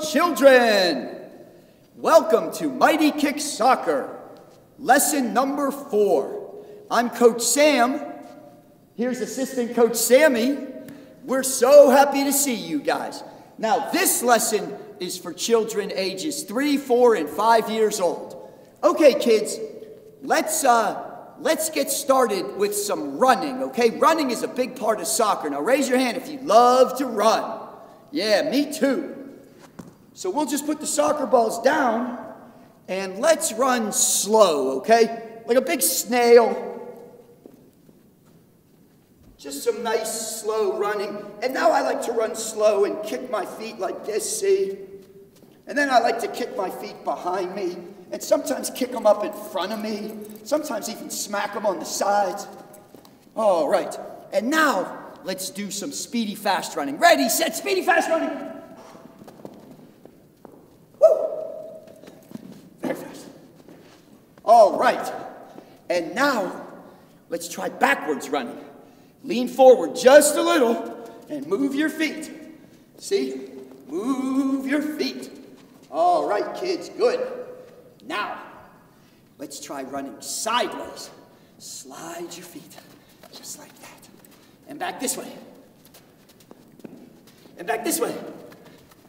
children! Welcome to Mighty Kick Soccer, lesson number four. I'm Coach Sam. Here's assistant coach Sammy. We're so happy to see you guys. Now, this lesson is for children ages three, four, and five years old. Okay, kids, let's uh, let's get started with some running. Okay, running is a big part of soccer. Now, raise your hand if you love to run. Yeah, me too. So we'll just put the soccer balls down and let's run slow, okay? Like a big snail. Just some nice slow running. And now I like to run slow and kick my feet like this, see? And then I like to kick my feet behind me and sometimes kick them up in front of me, sometimes even smack them on the sides. All right. And now let's do some speedy fast running. Ready, set, speedy fast running. All right. And now, let's try backwards running. Lean forward just a little and move your feet. See? Move your feet. All right, kids, good. Now, let's try running sideways. Slide your feet, just like that. And back this way. And back this way.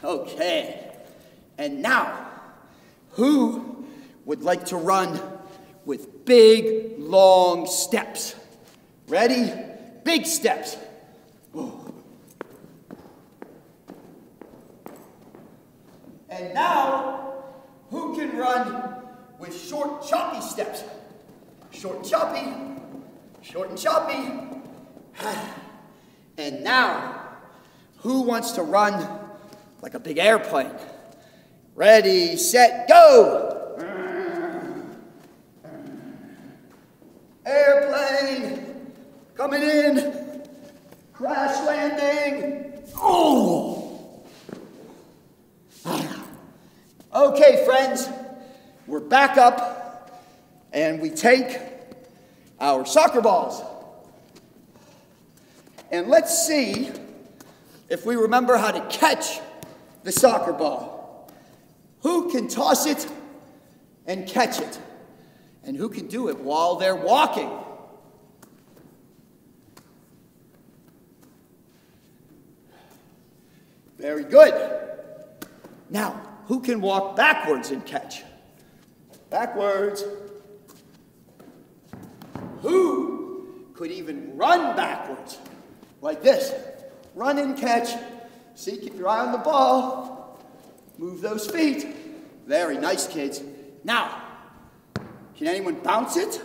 Okay. And now, who would like to run with big, long steps. Ready? Big steps. And now, who can run with short, choppy steps? Short, choppy, short and choppy. And now, who wants to run like a big airplane? Ready, set, go! Airplane coming in. Crash landing. Oh! Okay, friends, we're back up and we take our soccer balls. And let's see if we remember how to catch the soccer ball. Who can toss it and catch it? And who can do it while they're walking. Very good. Now, who can walk backwards and catch? Backwards. Who could even run backwards? Like this. Run and catch. See, keep your eye on the ball. Move those feet. Very nice, kids. Now, can anyone bounce it?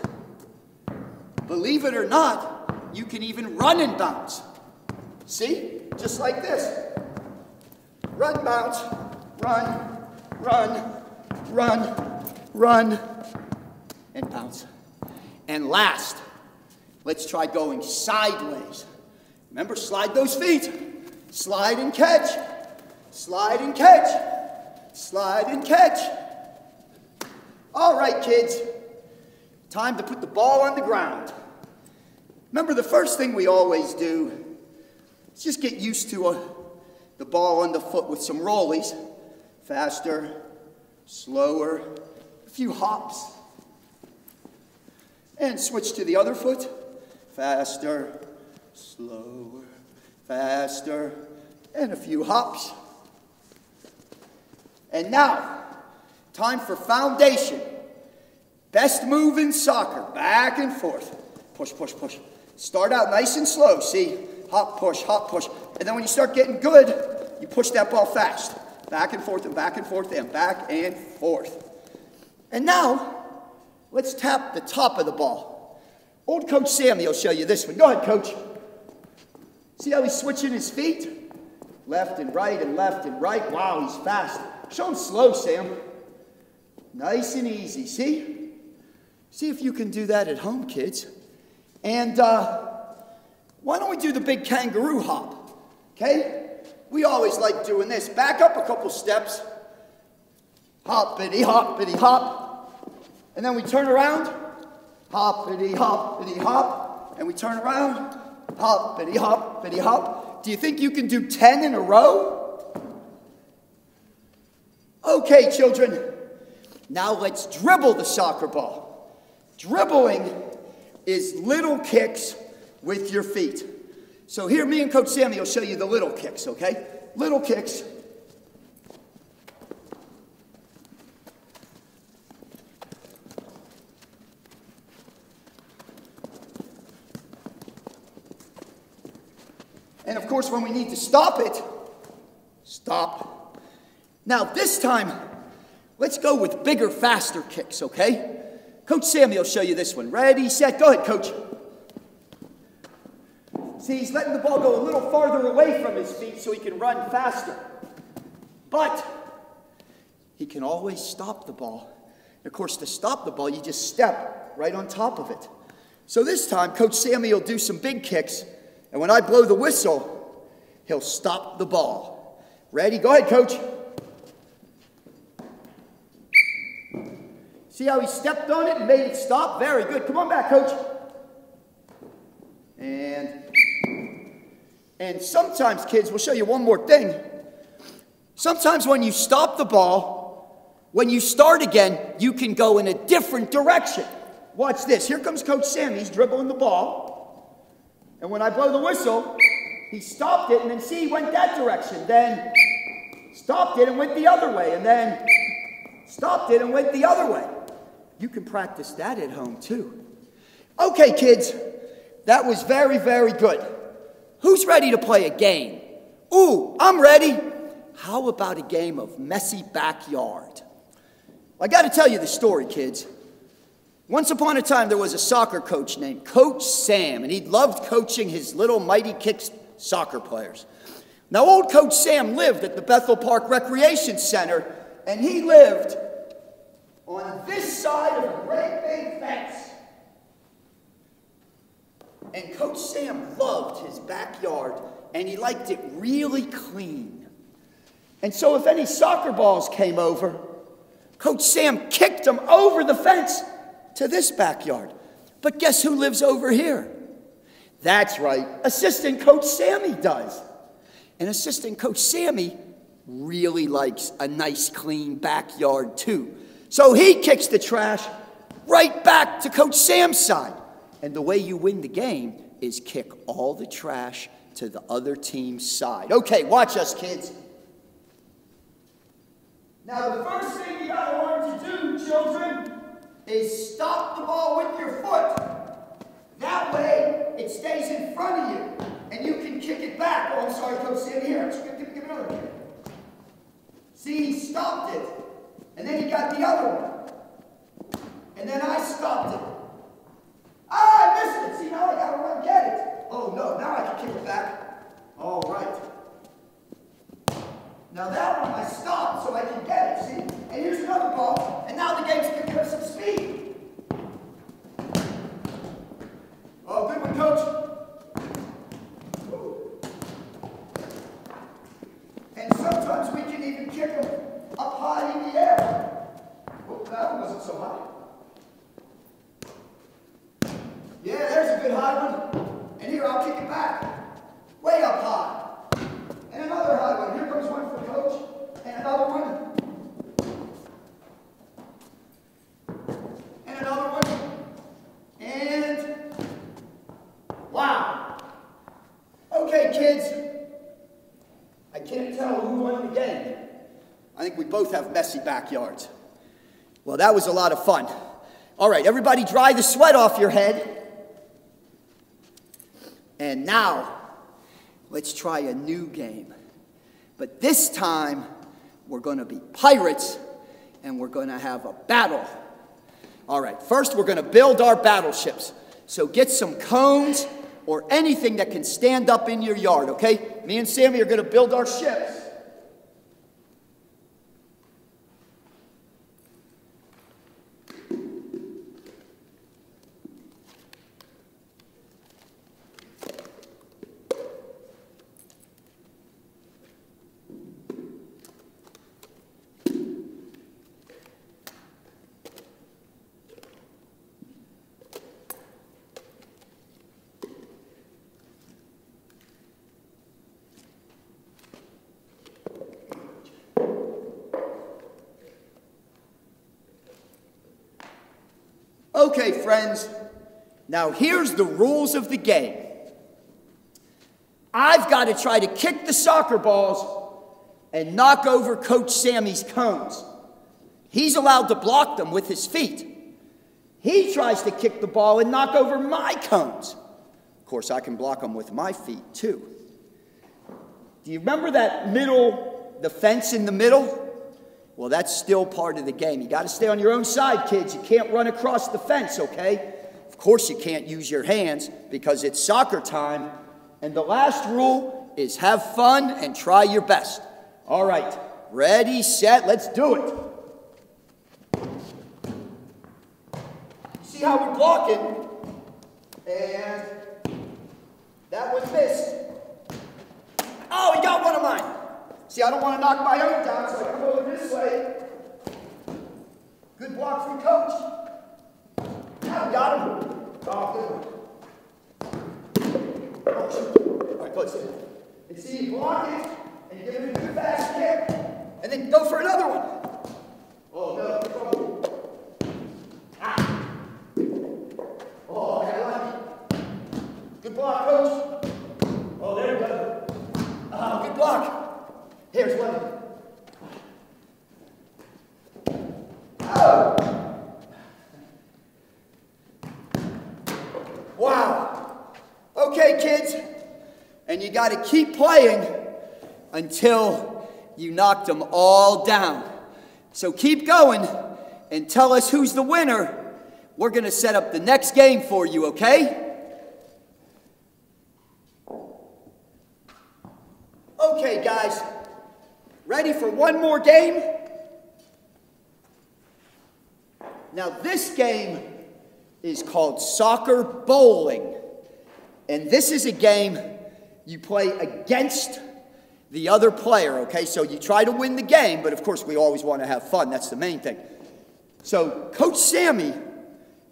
Believe it or not, you can even run and bounce. See? Just like this. Run, bounce, run, run, run, run, and bounce. And last, let's try going sideways. Remember, slide those feet. Slide and catch. Slide and catch. Slide and catch. All right, kids. Time to put the ball on the ground. Remember, the first thing we always do is just get used to a, uh, the ball on the foot with some rollies. Faster, slower, a few hops. And switch to the other foot. Faster, slower, faster, and a few hops. And now, time for foundation. Best move in soccer, back and forth. Push, push, push. Start out nice and slow, see? Hop, push, hop, push. And then when you start getting good, you push that ball fast. Back and forth and back and forth and back and forth. And now, let's tap the top of the ball. Old Coach Sammy will show you this one. Go ahead, Coach. See how he's switching his feet? Left and right and left and right. Wow, he's fast. Show him slow, Sam. Nice and easy, see? See if you can do that at home, kids. And uh, why don't we do the big kangaroo hop? Okay? We always like doing this. Back up a couple steps. Hoppity, hoppity, hop. And then we turn around. Hoppity, hoppity, hop, and we turn around. Hoppity, hoppity, hop. Do you think you can do 10 in a row? Okay, children, now let's dribble the soccer ball. Dribbling is little kicks with your feet. So here, me and Coach Sammy will show you the little kicks, okay? Little kicks. And of course, when we need to stop it, stop. Now, this time, let's go with bigger, faster kicks, okay? Coach Sammy will show you this one. Ready, set, go ahead, coach. See, he's letting the ball go a little farther away from his feet so he can run faster. But he can always stop the ball. And of course, to stop the ball, you just step right on top of it. So this time, Coach Sammy will do some big kicks, and when I blow the whistle, he'll stop the ball. Ready? Go ahead, Coach. See how he stepped on it and made it stop? Very good. Come on back, Coach. And and sometimes, kids, we'll show you one more thing. Sometimes when you stop the ball, when you start again, you can go in a different direction. Watch this. Here comes Coach Sam. He's dribbling the ball. And when I blow the whistle, he stopped it and then see, he went that direction. Then stopped it and went the other way. And then stopped it and went the other way. You can practice that at home too. Okay, kids, that was very, very good. Who's ready to play a game? Ooh, I'm ready. How about a game of messy backyard? I got to tell you the story, kids. Once upon a time, there was a soccer coach named Coach Sam, and he loved coaching his little Mighty Kicks soccer players. Now, old Coach Sam lived at the Bethel Park Recreation Center, and he lived on this side of a great big fence. And Coach Sam loved his backyard and he liked it really clean. And so if any soccer balls came over, Coach Sam kicked them over the fence to this backyard. But guess who lives over here? That's right, Assistant Coach Sammy does. And Assistant Coach Sammy really likes a nice clean backyard too. So he kicks the trash right back to Coach Sam's side. And the way you win the game is kick all the trash to the other team's side. Okay, watch us, kids. Now, the first thing you got to learn to do, children, is stop the ball with your foot. That way, it stays in front of you, and you can kick it back. Oh, I'm sorry, Coach Sam, here. Give another kick. See, he stopped it, and then he got the other one. And then I stopped it. Ah, I missed it. See, now I got to run get it. Oh, no, now I can kick it back. All right. Now that one I stopped so I can get it, see? And here's another ball, and now the game's picking up some speed. Oh, good one, coach. And sometimes we can even kick them up high in the air. Oh, that one wasn't so high. Yeah, there's a good high one. And here, I'll kick it back. Way up high. And another high one. Here comes one for coach. And another one. And another one. And wow. Okay, kids. I can't tell who won the game. I think we both have messy backyards. Well, that was a lot of fun. All right, everybody dry the sweat off your head. And now, let's try a new game. But this time, we're going to be pirates and we're going to have a battle. All right, first, we're going to build our battleships. So get some cones or anything that can stand up in your yard, okay? Me and Sammy are going to build our ships. Okay, friends. Now here's the rules of the game. I've got to try to kick the soccer balls and knock over Coach Sammy's cones. He's allowed to block them with his feet. He tries to kick the ball and knock over my cones. Of course, I can block them with my feet too. Do you remember that middle, the fence in the middle? Well, that's still part of the game. You got to stay on your own side, kids. You can't run across the fence, okay? Of course, you can't use your hands because it's soccer time. And the last rule is have fun and try your best. All right, ready, set, let's do it. See how we're blocking? And that was missed. Oh, he got one of mine. See, I don't want to knock my own down, so I come over this way. Good block from coach. Now got him. Oh, good All right, close. And see, block it, and give it a good fast kick, and then go for another one. Oh, no. Ah. Oh, I got lucky. Good block, coach. Oh, there we go. Ah, good block. Oh. Wow. Okay, kids. And you got to keep playing until you knocked them all down. So keep going and tell us who's the winner. We're going to set up the next game for you, okay? Okay, guys. Ready for one more game? Now, this game is called soccer bowling. And this is a game you play against the other player, okay? So you try to win the game, but of course, we always want to have fun. That's the main thing. So, Coach Sammy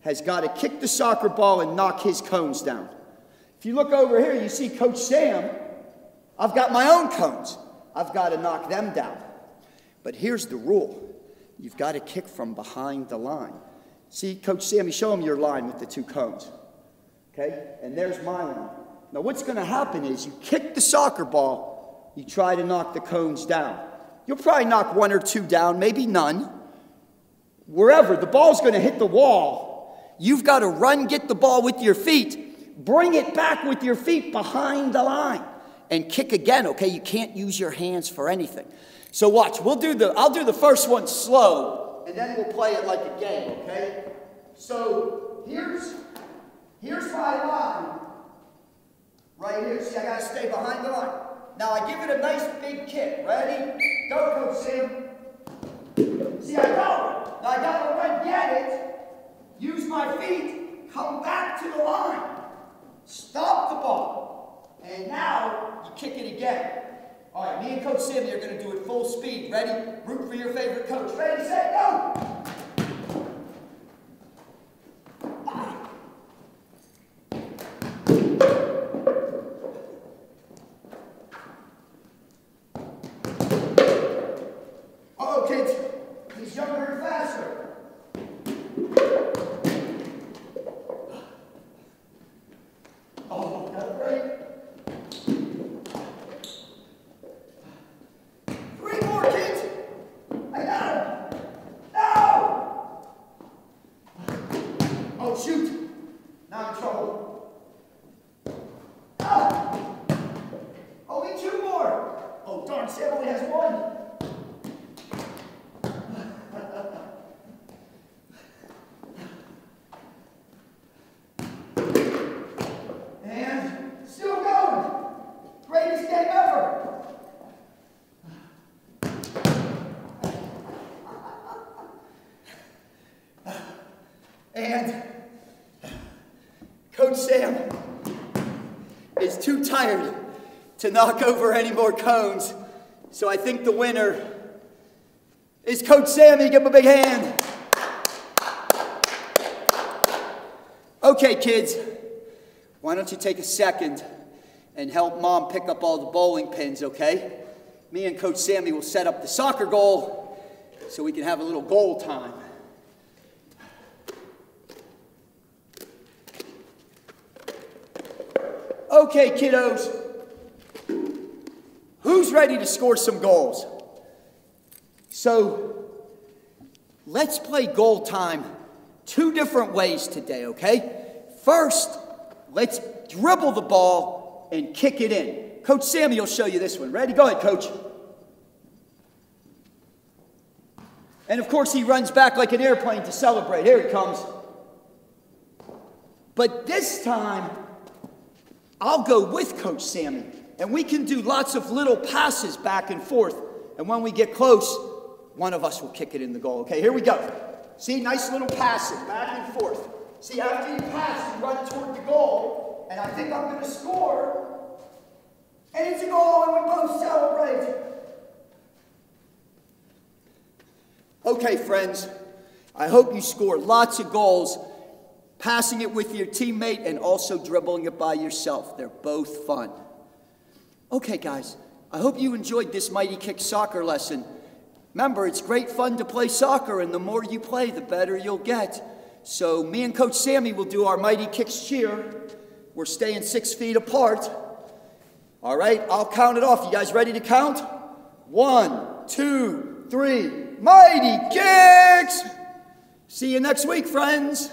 has got to kick the soccer ball and knock his cones down. If you look over here, you see Coach Sam. I've got my own cones. I've got to knock them down. But here's the rule you've got to kick from behind the line. See, Coach Sammy, show him your line with the two cones. Okay? And there's my line. Now, what's going to happen is you kick the soccer ball, you try to knock the cones down. You'll probably knock one or two down, maybe none. Wherever, the ball's going to hit the wall. You've got to run, get the ball with your feet, bring it back with your feet behind the line, and kick again, okay? You can't use your hands for anything. So watch, we'll do the, I'll do the first one slow, and then we'll play it like a game, okay? So here's, here's my line, right here. See, I gotta stay behind the line. Now I give it a nice big kick. Ready? Go, Coach Sam. See, I go. Now I gotta run, get it, use my feet, come back to the line, stop the ball, and now you kick it again. All right, me and Coach Sammy are going to do it full speed. Ready? Root for your favorite coach. Ready, set, go! Oh, kids, he's younger and faster. Oh, that's great. Three more kids. I got him. No! Shoot. Now I'm in trouble. Ah! Only two more. Oh, darn, Sam only has one. And Silk! Greatest game ever! And still going. Greatest game ever. And Coach Sam is too tired to knock over any more cones. So I think the winner is Coach Sammy. Give him a big hand. Okay, kids, why don't you take a second and help mom pick up all the bowling pins, okay? Me and Coach Sammy will set up the soccer goal so we can have a little goal time. Okay, kiddos. Who's ready to score some goals? So, let's play goal time two different ways today, okay? First, let's dribble the ball and kick it in. Coach Sammy will show you this one. Ready? Go ahead, coach. And of course, he runs back like an airplane to celebrate. Here he comes. But this time, I'll go with Coach Sammy, and we can do lots of little passes back and forth. And when we get close, one of us will kick it in the goal. Okay, here we go. See, nice little passes back and forth. See, after you pass, you run toward the goal, and I think I'm going to score. And it's a goal, and we both celebrate. Okay, friends, I hope you score lots of goals passing it with your teammate and also dribbling it by yourself. They're both fun. Okay, guys, I hope you enjoyed this Mighty Kick soccer lesson. Remember, it's great fun to play soccer, and the more you play, the better you'll get. So, me and Coach Sammy will do our Mighty Kicks cheer. We're staying six feet apart. All right, I'll count it off. You guys ready to count? One, two, three. Mighty Kicks! See you next week, friends.